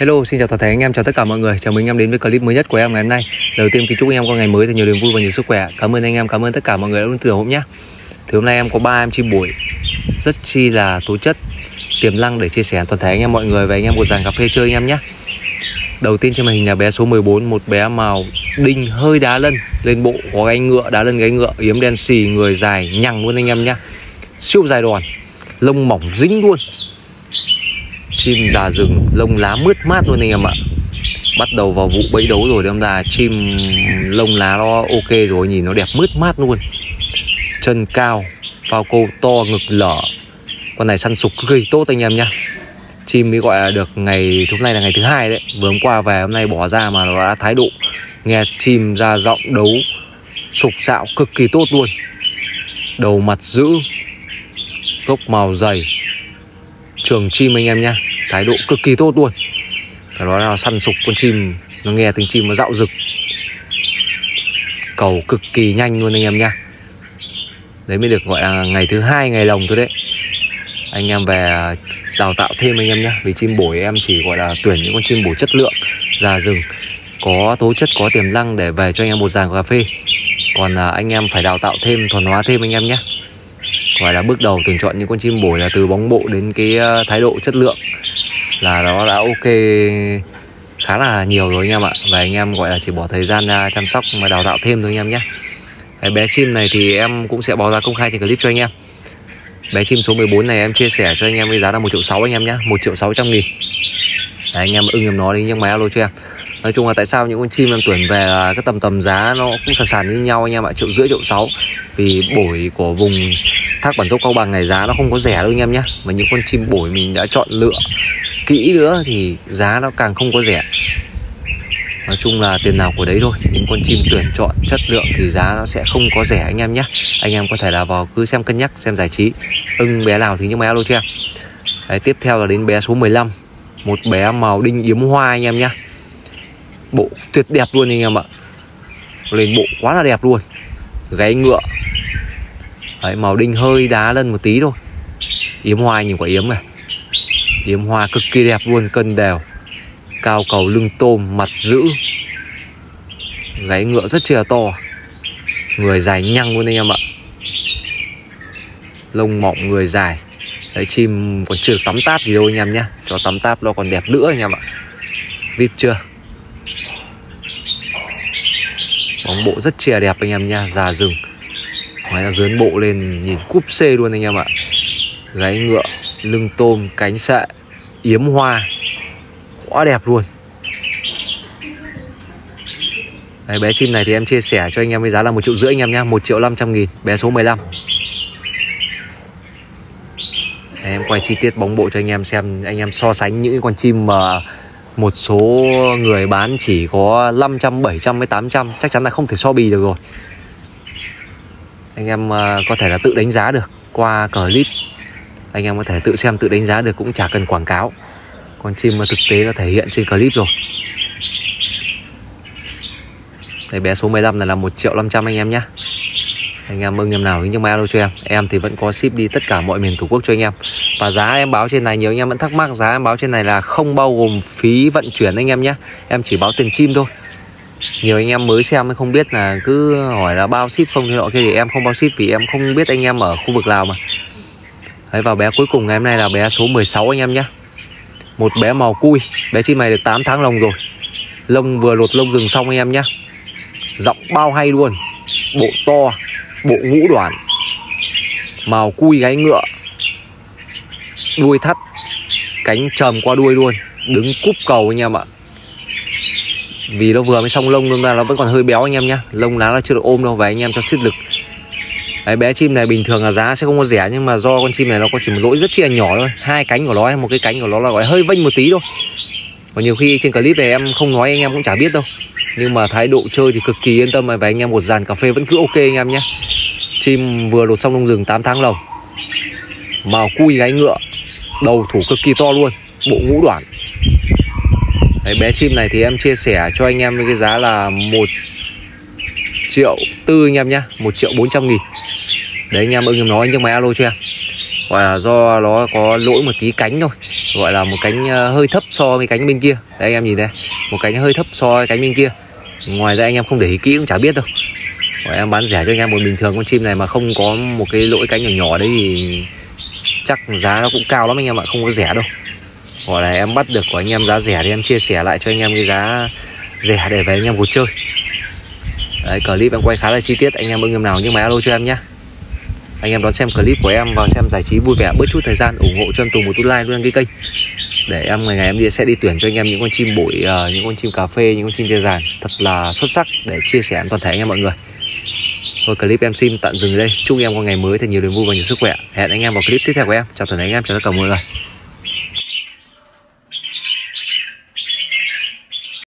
Hello, xin chào toàn thể anh em, chào tất cả mọi người. Chào mừng anh em đến với clip mới nhất của em ngày hôm nay. Đầu tiên kính chúc anh em có ngày mới thật nhiều niềm vui và nhiều sức khỏe. Cảm ơn anh em, cảm ơn tất cả mọi người đã luôn ủng hôm nhé. Thì hôm nay em có ba em chim buổi rất chi là tố chất, tiềm năng để chia sẻ toàn thể anh em mọi người và anh em một dàn cà phê chơi anh em nhé. Đầu tiên trên màn hình là bé số 14, một bé màu đinh hơi đá lân, lên bộ có gáy ngựa, đá lân gáy ngựa, yếm đen xì, người dài nhằng luôn anh em nhé. Siêu dài đòn, lông mỏng dính luôn chim già rừng, lông lá mướt mát luôn anh em ạ. Bắt đầu vào vụ bẫy đấu rồi đâm ra chim lông lá nó ok rồi, nhìn nó đẹp mướt mát luôn. Chân cao, phao câu to, ngực lở. Con này săn sục cực kỳ tốt anh em nhá. Chim mới gọi là được ngày, hôm nay là ngày thứ hai đấy. Vừa hôm qua về, hôm nay bỏ ra mà nó đã thái độ. Nghe chim ra giọng đấu, sục sạo cực kỳ tốt luôn. Đầu mặt giữ gốc màu dày. Trường chim anh em nhá thái độ cực kỳ tốt luôn. Phải nói là săn sục con chim nó nghe tiếng chim nó dạo rực. Cầu cực kỳ nhanh luôn anh em nhá. Đấy mới được gọi là ngày thứ hai ngày lồng thôi đấy. Anh em về đào tạo thêm anh em nhé vì chim bổi em chỉ gọi là tuyển những con chim bổi chất lượng già rừng có tố chất có tiềm năng để về cho anh em một dàn cà phê. Còn à, anh em phải đào tạo thêm thuần hóa thêm anh em nhé gọi là bước đầu tuyển chọn những con chim bổi là từ bóng bộ đến cái ờ, thái độ chất lượng là nó đã ok khá là nhiều rồi anh em ạ. Và anh em gọi là chỉ bỏ thời gian ra chăm sóc và đào tạo thêm thôi anh em nhé. Cái bé chim này thì em cũng sẽ báo giá công khai trên clip cho anh em. Bé chim số 14 này em chia sẻ cho anh em với giá là một triệu sáu anh em nhé. Một triệu sáu trăm nghìn. Đấy, anh em ưng em nó đi nhưng mà alo cho em. Nói chung là tại sao những con chim em tuyển về là cái tầm tầm giá nó cũng sàn sàn như nhau anh em ạ. Triệu rưỡi triệu sáu. Vì bổi của vùng thác bản dốc cao bằng này giá nó không có rẻ đâu anh em nhé. Mà những con chim bổi mình đã chọn lựa kỹ nữa thì giá nó càng không có rẻ. Nói chung là tiền nào của đấy thôi những con chim tuyển chọn chất lượng thì giá nó sẽ không có rẻ anh em nhé. Anh em có thể là vào cứ xem cân nhắc xem giải trí. Ưng bé nào thì nhưng mà alo cho em. Đấy, tiếp theo là đến bé số 15 một bé màu đinh yếm hoa anh em nhé. Bộ tuyệt đẹp luôn anh em ạ. Lên bộ quá là đẹp luôn. Gáy ngựa. Đấy, màu đinh hơi đá lên một tí thôi. Yếm hoa nhìn quả yếm này yếm hoa cực kỳ đẹp luôn, cân đều. Cao cầu lưng tôm, mặt giữ gáy ngựa rất chìa to. Người dài nhăng luôn anh em ạ. Lông mỏng người dài. Đấy, chim còn chưa được tắm táp gì đâu anh em nhá cho tắm táp nó còn đẹp nữa anh em ạ. Vip chưa? Bóng bộ rất chìa đẹp anh em nha già rừng. Ngoài ra dướn bộ lên nhìn cúp C luôn anh em ạ. Gáy ngựa lưng tôm cánh sệ yếm hoa. Quá đẹp luôn. Đấy, bé chim này thì em chia sẻ cho anh em với giá là một triệu rưỡi anh em nhá một triệu năm trăm nghìn bé số 15 Đấy, em quay chi tiết bóng bộ cho anh em xem anh em so sánh những con chim mà một số người bán chỉ có 500, 700 với 800 chắc chắn là không thể so bì được rồi. Anh em à, có thể là tự đánh giá được qua clip anh em có thể tự xem, tự đánh giá được cũng chả cần quảng cáo. Con chim mà thực tế nó thể hiện trên clip rồi. Đây bé số 15 này là 1 triệu 500 anh em nhé Anh em ưng em nào nhưng mà alo cho em. Em thì vẫn có ship đi tất cả mọi miền Tổ quốc cho anh em. Và giá em báo trên này nhiều anh em vẫn thắc mắc, Giá em báo trên này là không bao gồm phí vận chuyển anh em nhé Em chỉ báo tiền chim thôi. Nhiều anh em mới xem không biết là cứ hỏi là bao ship không thế nọ kia thì em không bao ship vì em không biết anh em ở khu vực nào mà. Đấy, vào bé cuối cùng ngày hôm nay là bé số 16 anh em nhé. Một bé màu cui. Bé chim này được 8 tháng lồng rồi. Lông vừa lột lông rừng xong anh em nhé. Giọng bao hay luôn. Bộ to, Bộ ngũ đoạn. Màu cui gáy ngựa. Đuôi thắt. Cánh trầm qua đuôi luôn. Đứng cúp cầu anh em ạ. Vì nó vừa mới xong lông nên là nó vẫn còn hơi béo anh em nhé. Lông lá nó chưa được ôm đâu Và anh em cho sức lực. Đấy, bé chim này bình thường là giá sẽ không có rẻ nhưng mà do con chim này nó có chỉ một lỗi rất chi là nhỏ thôi. Hai cánh của nó một cái cánh của nó là gọi hơi vênh một tí thôi. Và nhiều khi trên clip này em không nói anh em cũng chả biết đâu. Nhưng mà thái độ chơi thì cực kỳ yên tâm và anh em một dàn cà phê vẫn cứ ok anh em nhé. Chim vừa đột xong trong rừng 8 tháng lồng màu cui gáy ngựa đầu thủ cực kỳ to luôn bộ ngũ đoạn. Đấy, bé chim này thì em chia sẻ cho anh em với cái giá là một triệu tư anh em nhá một triệu bốn trăm nghìn. Đấy anh em ưng em nói nhưng mà alo cho em gọi là do nó có lỗi một tí cánh thôi. Gọi là một cánh ờ, hơi thấp so với cánh bên kia. Đây anh em nhìn đây một cánh hơi thấp so với cánh bên kia. Ngoài ra anh em không để ý kỹ cũng chả biết đâu. Gọi em bán rẻ cho anh em một bình thường con chim này mà không có một cái lỗi cánh nhỏ nhỏ đấy thì chắc giá nó cũng cao lắm anh em ạ, không có rẻ đâu. Gọi là em bắt được của anh em giá rẻ thì em chia sẻ lại cho anh em cái giá rẻ để về anh em cuộc chơi. Đấy, clip em quay khá là chi tiết. Anh em ưng em nào nhưng mà alo cho em nhé anh em đón xem clip của em vào xem giải trí vui vẻ. Bớt chút thời gian ủng hộ cho em tùng một chút like luôn đăng ký kênh. Để em ngày ngày em đi sẽ đi tuyển cho anh em những con chim bụi uh, những con chim cà phê những con chim dê dàn thật là xuất sắc để chia sẻ toàn thể anh em mọi người. Thôi clip em xin tạm dừng đây. Chúc em có ngày mới thật nhiều niềm vui và nhiều sức khỏe. Hẹn anh em vào clip tiếp theo của em. Chào toàn thể anh em chào tất cả mọi người.